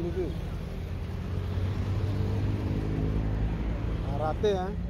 இது और आते हैं